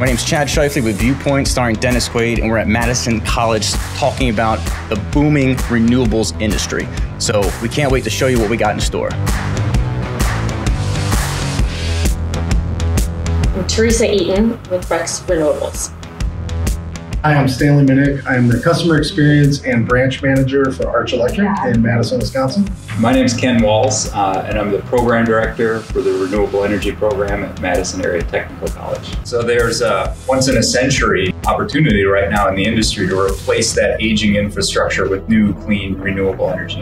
My name is Chad Shifley with Viewpoint, starring Dennis Quaid, and we're at Madison College talking about the booming renewables industry. So we can't wait to show you what we got in store. I'm Teresa Eaton with Rex Renewables. Hi, I'm Stanley Minnick. I'm the customer experience and branch manager for Arch Electric in Madison, Wisconsin. My name is Ken Walls, uh, and I'm the program director for the Renewable Energy Program at Madison Area Technical College. So there's a once in a century opportunity right now in the industry to replace that aging infrastructure with new, clean, renewable energy.